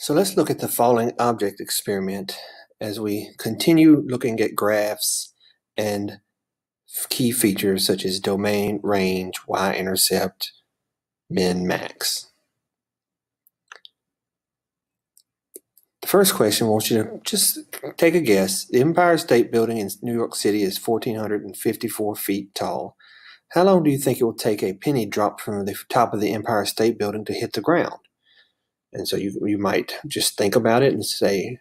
So let's look at the falling object experiment as we continue looking at graphs and key features such as domain, range, y-intercept, min, max. The first question I want you to just take a guess. The Empire State Building in New York City is 1,454 feet tall. How long do you think it will take a penny dropped from the top of the Empire State Building to hit the ground? And so you, you might just think about it and say,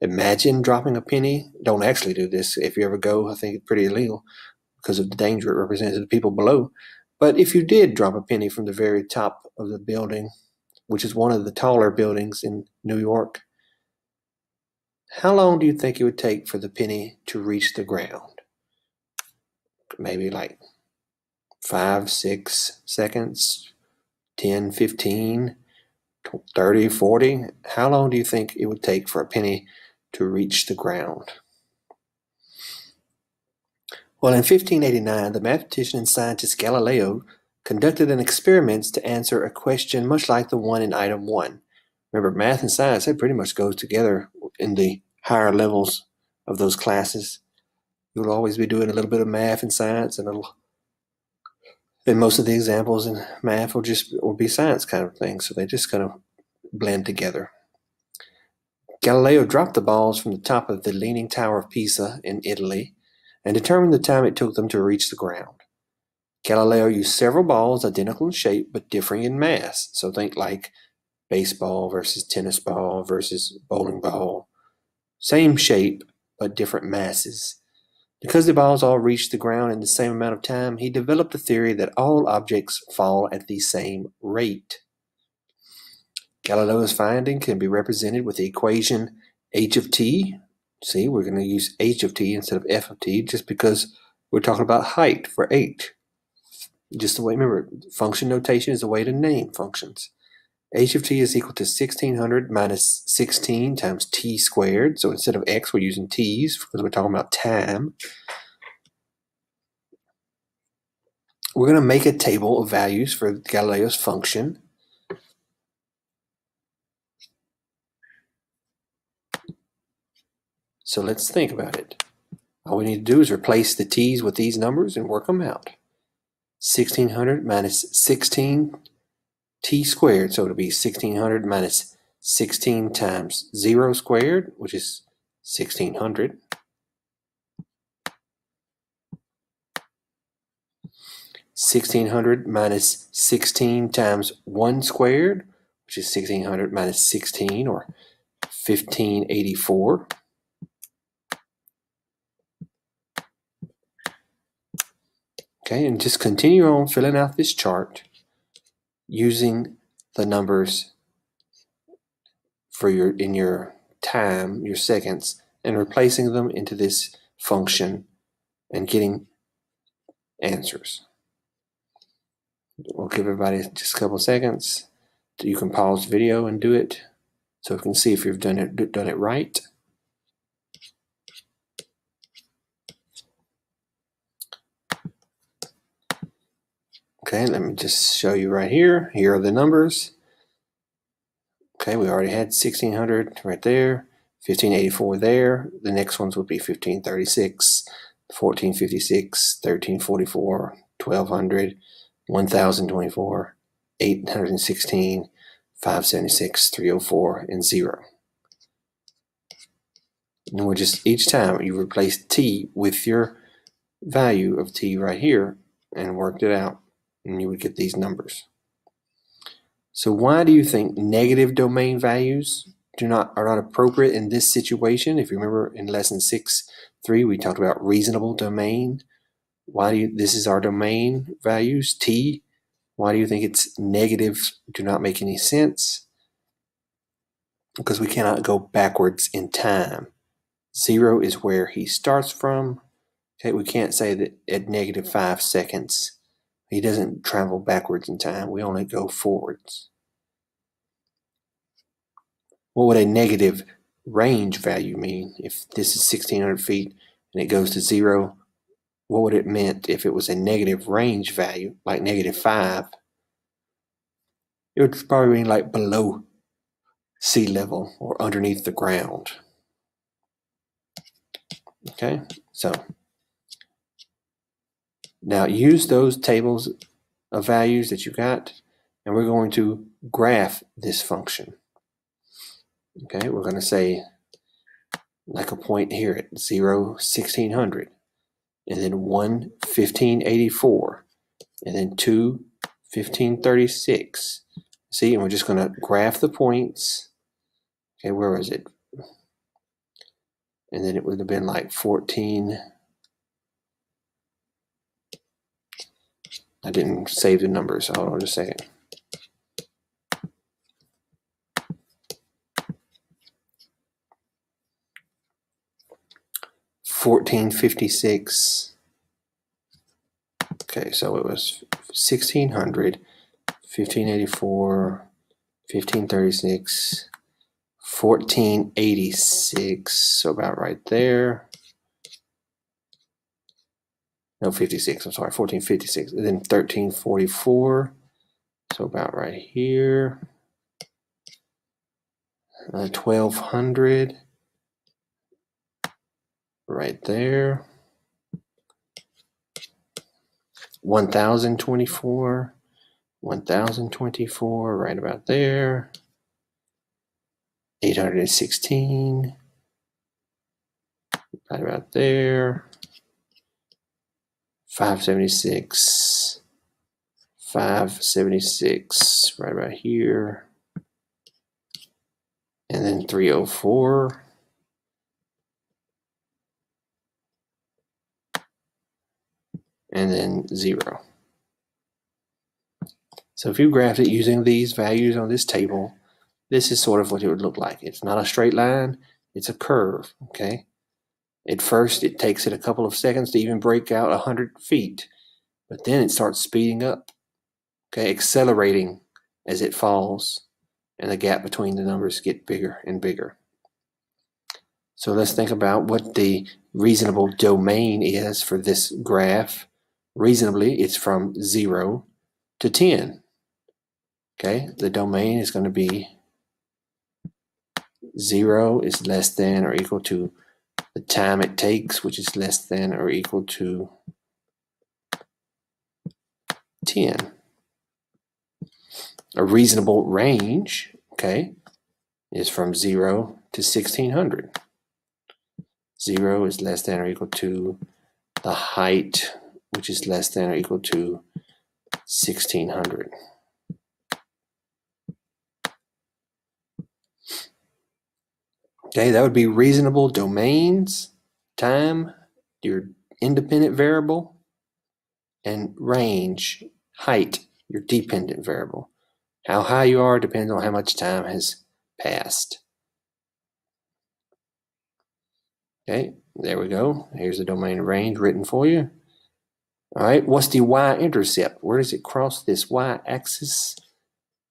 imagine dropping a penny. Don't actually do this. If you ever go, I think it's pretty illegal because of the danger it represents to the people below. But if you did drop a penny from the very top of the building, which is one of the taller buildings in New York, how long do you think it would take for the penny to reach the ground? Maybe like five, six seconds, 10, 15, 30, 40. How long do you think it would take for a penny to reach the ground? Well, in 1589, the mathematician and scientist Galileo conducted an experiment to answer a question much like the one in item 1. Remember, math and science, they pretty much go together in the higher levels of those classes. You'll always be doing a little bit of math and science and a little and most of the examples in math will just will be science kind of things, so they just kind of blend together. Galileo dropped the balls from the top of the Leaning Tower of Pisa in Italy and determined the time it took them to reach the ground. Galileo used several balls identical in shape but differing in mass, so think like baseball versus tennis ball versus bowling ball. Same shape but different masses. Because the balls all reached the ground in the same amount of time, he developed the theory that all objects fall at the same rate. Galileo's finding can be represented with the equation h of t. See, we're going to use h of t instead of f of t just because we're talking about height for h. Just the way, remember, function notation is a way to name functions h of t is equal to 1600 minus 16 times t squared. So instead of x, we're using t's because we're talking about time. We're going to make a table of values for Galileo's function. So let's think about it. All we need to do is replace the t's with these numbers and work them out. 1600 minus 16 t squared. So it'll be 1600 minus 16 times 0 squared, which is 1600. Sixteen hundred minus sixteen times one squared, which is sixteen hundred minus sixteen, or fifteen eighty four. Okay, and just continue on filling out this chart using the numbers for your in your time, your seconds, and replacing them into this function and getting answers. We'll give everybody just a couple seconds. You can pause the video and do it so we can see if you've done it done it right. Okay, let me just show you right here. Here are the numbers. Okay, we already had 1600 right there, 1584 there. The next ones would be 1536, 1456, 1344, 1200, 1024, 816, 576, 304, and 0. And we're just, each time you replace t with your value of t right here and worked it out and you would get these numbers. So why do you think negative domain values do not are not appropriate in this situation? If you remember in lesson six three, we talked about reasonable domain. Why do you, this is our domain values t? Why do you think it's negative? Do not make any sense because we cannot go backwards in time. Zero is where he starts from. Okay, we can't say that at negative five seconds he doesn't travel backwards in time. We only go forwards. What would a negative range value mean? If this is 1600 feet and it goes to zero, what would it meant if it was a negative range value, like negative five? It would probably mean like below sea level or underneath the ground. Okay, so now use those tables of values that you got and we're going to graph this function. Okay, we're going to say like a point here at 0, 1600, and then 1, 1584, and then 2, 1536. See, and we're just going to graph the points. Okay, where was it? And then it would have been like 14. I didn't save the numbers. Hold on just a second. 1456. Okay, so it was 1600, 1584, 1536, 1486, so about right there. No, 56, I'm sorry, 1456, and then 1344, so about right here. Uh, 1200, right there. 1024, 1024, right about there. 816, right about there. 576, 576, right about here. And then 304. and then 0. So if you graphed it using these values on this table, this is sort of what it would look like. It's not a straight line, it's a curve, okay? At first, it takes it a couple of seconds to even break out 100 feet, but then it starts speeding up, okay, accelerating as it falls, and the gap between the numbers get bigger and bigger. So let's think about what the reasonable domain is for this graph reasonably, it's from 0 to 10. Okay, the domain is going to be 0 is less than or equal to the time it takes, which is less than or equal to 10. A reasonable range, okay, is from 0 to 1600. 0 is less than or equal to the height which is less than or equal to 1600. Okay, that would be reasonable domains, time, your independent variable, and range, height, your dependent variable. How high you are depends on how much time has passed. Okay, there we go. Here's the domain range written for you. All right, what's the y-intercept? Where does it cross this y-axis?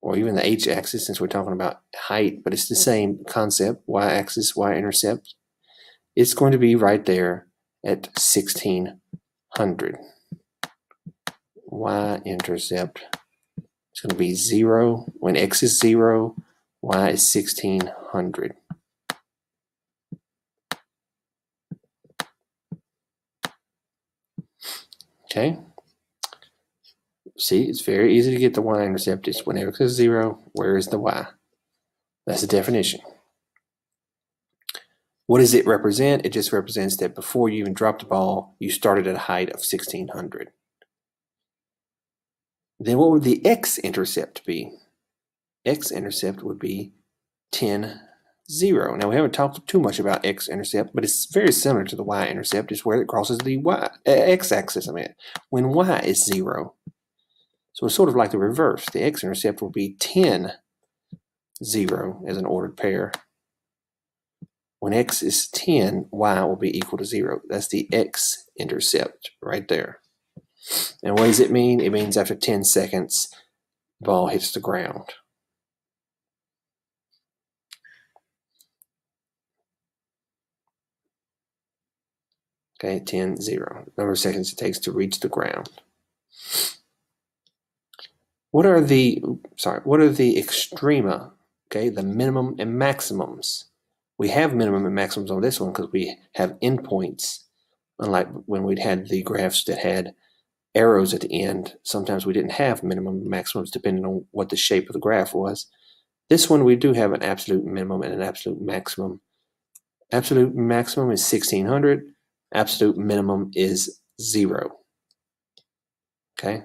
Or even the h-axis since we're talking about height, but it's the same concept, y-axis, y-intercept. It's going to be right there at 1600. Y-intercept is going to be 0. When x is 0, y is 1600. Okay. See, it's very easy to get the y-intercept. It's when x is 0, where is the y? That's the definition. What does it represent? It just represents that before you even dropped the ball, you started at a height of 1600. Then what would the x-intercept be? x-intercept would be 10 0. Now, we haven't talked too much about x-intercept, but it's very similar to the y-intercept. It's where it crosses the y, uh, x-axis, I mean, when y is 0. So it's sort of like the reverse. The x-intercept will be 10, 0 as an ordered pair. When x is 10, y will be equal to 0. That's the x-intercept right there. And what does it mean? It means after 10 seconds, the ball hits the ground. Okay, 10, 0. Number of seconds it takes to reach the ground. What are the, sorry, what are the extrema? okay, the minimum and maximums. We have minimum and maximums on this one because we have endpoints, unlike when we'd had the graphs that had arrows at the end. Sometimes we didn't have minimum and maximums depending on what the shape of the graph was. This one we do have an absolute minimum and an absolute maximum. Absolute maximum is 1600. Absolute minimum is zero. Okay.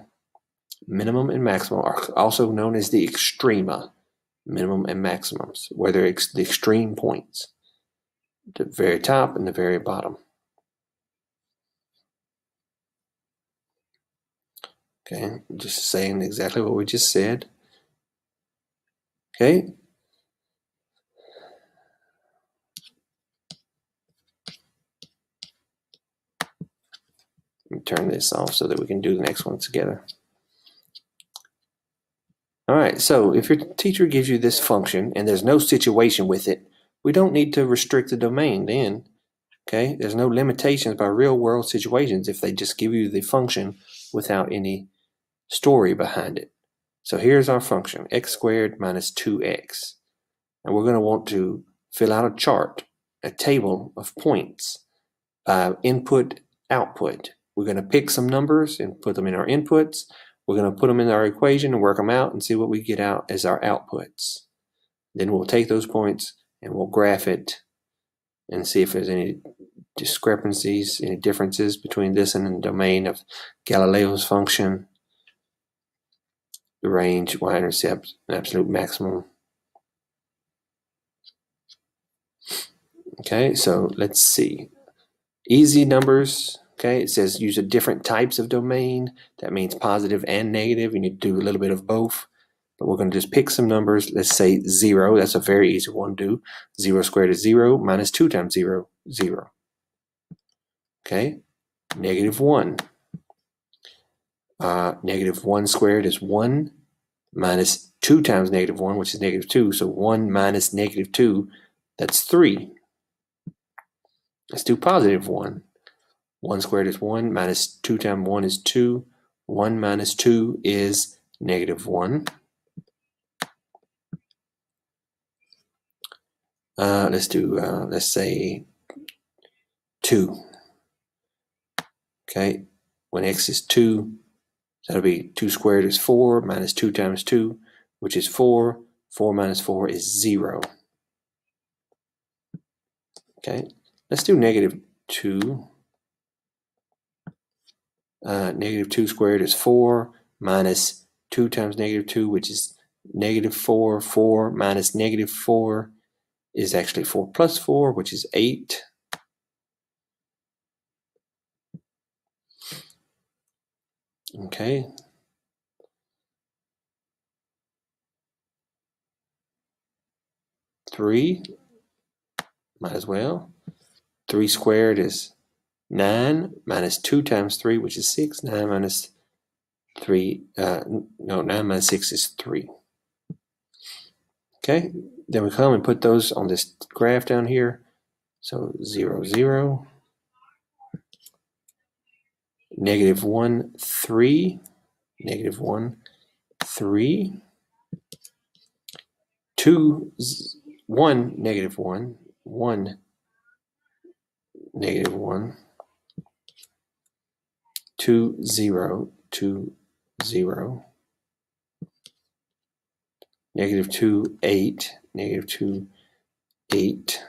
Minimum and maximum are also known as the extrema, minimum and maximums, where they're ex the extreme points, the very top and the very bottom. Okay, just saying exactly what we just said. Okay. Let me turn this off so that we can do the next one together. All right, so if your teacher gives you this function and there's no situation with it, we don't need to restrict the domain then. Okay, there's no limitations by real world situations if they just give you the function without any story behind it. So here's our function, x squared minus 2x. And we're going to want to fill out a chart, a table of points by input, output. We're going to pick some numbers and put them in our inputs. We're going to put them in our equation and work them out and see what we get out as our outputs. Then we'll take those points and we'll graph it and see if there's any discrepancies, any differences between this and the domain of Galileo's function, the range, y-intercept, absolute maximum. Okay, so let's see. Easy numbers, Okay, it says use a different types of domain. That means positive and negative. You need to do a little bit of both. But we're going to just pick some numbers. Let's say 0. That's a very easy one to do. 0 squared is 0 minus 2 times 0, 0. Okay, negative 1. Uh, negative 1 squared is 1 minus 2 times negative 1, which is negative 2. So 1 minus negative 2, that's 3. Let's do positive 1. 1 squared is 1, minus 2 times 1 is 2. 1 minus 2 is negative 1. Uh, let's do, uh, let's say 2. Okay, when x is 2, that'll be 2 squared is 4, minus 2 times 2, which is 4. 4 minus 4 is 0. Okay, let's do negative 2. Uh, negative 2 squared is 4 minus 2 times negative 2, which is negative 4. 4 minus negative 4 is actually 4 plus 4, which is 8. Okay. Three, might as well. Three squared is 9 minus 2 times 3, which is 6. 9 minus 3, uh, no, 9 minus 6 is 3. Okay, then we come and put those on this graph down here. So 0, 0, negative 1, 3, negative 1, 3, 2, 1, negative 1, 1, negative 1, two zero two zero. Negative two eight negative two eight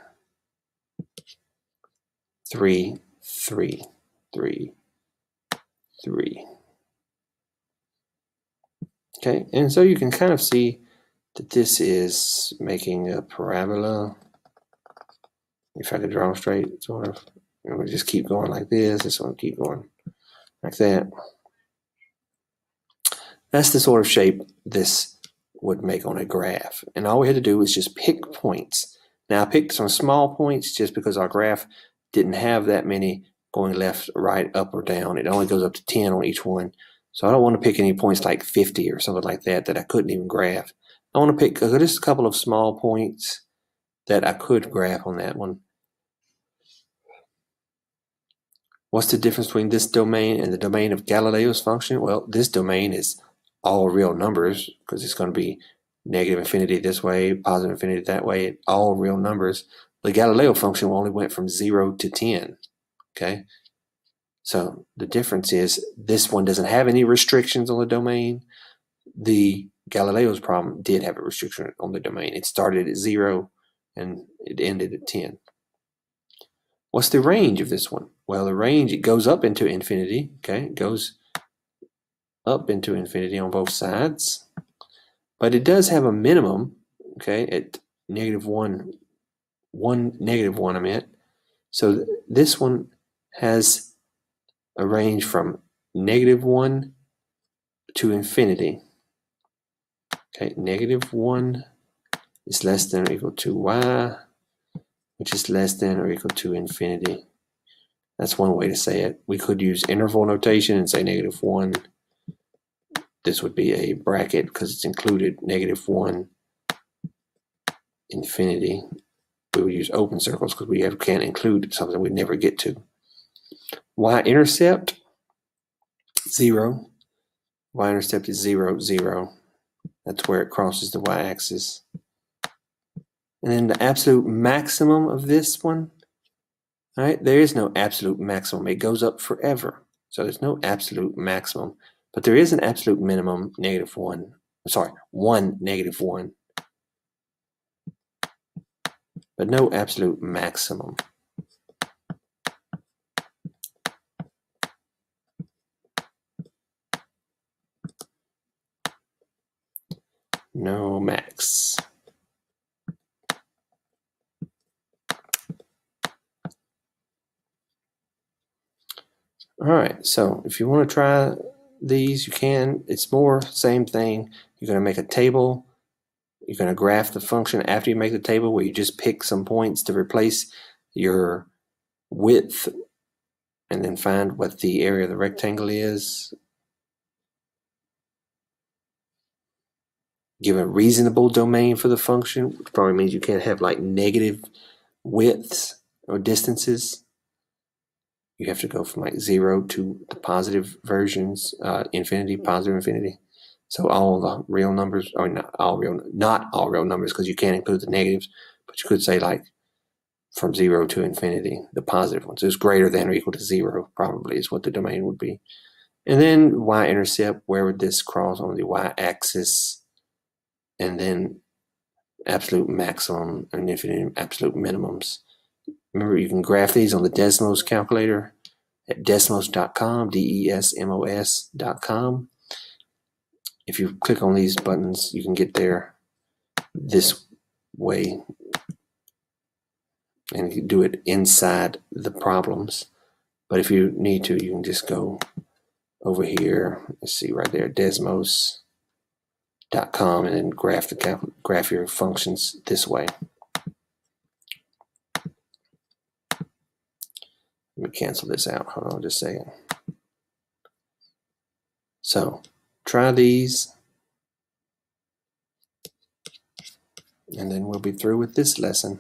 three three three three. Okay and so you can kind of see that this is making a parabola. If I could draw straight sort of. And we just keep going like this this one keep going like that. That's the sort of shape this would make on a graph. And all we had to do was just pick points. Now I picked some small points just because our graph didn't have that many going left, right, up, or down. It only goes up to 10 on each one. So I don't want to pick any points like 50 or something like that that I couldn't even graph. I want to pick just a couple of small points that I could graph on that one. What's the difference between this domain and the domain of Galileo's function? Well, this domain is all real numbers because it's going to be negative infinity this way, positive infinity that way, all real numbers. The Galileo function only went from 0 to 10. Okay? So the difference is this one doesn't have any restrictions on the domain. The Galileo's problem did have a restriction on the domain. It started at 0 and it ended at 10. What's the range of this one? Well, the range, it goes up into infinity. Okay, it goes up into infinity on both sides. But it does have a minimum, okay, at negative 1, 1, negative 1 I meant. So th this one has a range from negative 1 to infinity. Okay, negative 1 is less than or equal to y, which is less than or equal to infinity. That's one way to say it. We could use interval notation and say negative 1 this would be a bracket because it's included negative 1 infinity. We would use open circles because we have, can't include something we never get to. Y-intercept, 0. Y-intercept is 0, 0. That's where it crosses the y-axis. And then the absolute maximum of this one, right, there is no absolute maximum. It goes up forever. So there's no absolute maximum. But there is an absolute minimum, negative 1. Sorry, 1, negative 1. But no absolute maximum. No max. All right, so if you want to try these, you can. It's more same thing. You're going to make a table. You're going to graph the function after you make the table where you just pick some points to replace your width and then find what the area of the rectangle is. Give a reasonable domain for the function, which probably means you can't have like negative widths or distances you have to go from like zero to the positive versions, uh, infinity, positive infinity. So all the real numbers, or not all real, not all real numbers, because you can't include the negatives, but you could say like from zero to infinity, the positive ones is greater than or equal to zero, probably is what the domain would be. And then y-intercept, where would this cross on the y-axis? And then absolute maximum and infinite absolute minimums. Remember, you can graph these on the Desmos calculator at desmos.com, D-E-S-M-O-S.com. If you click on these buttons, you can get there this way and you can do it inside the problems. But if you need to, you can just go over here. Let's see right there, desmos.com, and then graph the graph your functions this way. Let me cancel this out. Hold on just a second. So try these. And then we'll be through with this lesson.